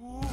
Ooh.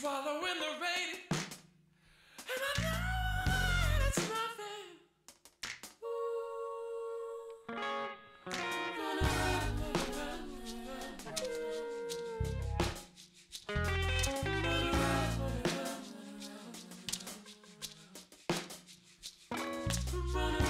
swallowing the rain. And I know it's nothing. Run around.